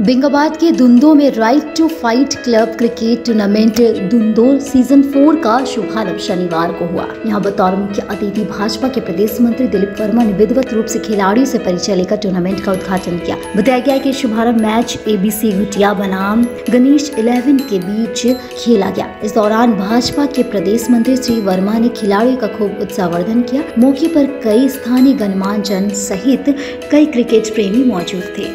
बिंगाबाद के दुंदो में right to fight club cricket tournament Dundo season four का शुभारंभ शनिवार को हुआ। यहाँ बतौर मुख्य अतिथि भाजपा के प्रदेश मंत्री दिलीप वर्मा ने विधिवत रूप से खिलाड़ियों से परिचय लेकर टूर्नामेंट का उद्घाटन किया। बताया गया कि शुभारंभ मैच एबीसी घुटिया बनाम गणेश इलेवन के बीच खेला गया। इस दौरान भाजपा के प्रदेश मंत्री श्री वर्मा ने खिलाड़ियों का खूब उत्साहवर्धन किया। मौके पर कई स्थानीय गणमान्य जन सहित कई क्रिकेट प्रेमी मौजूद थे।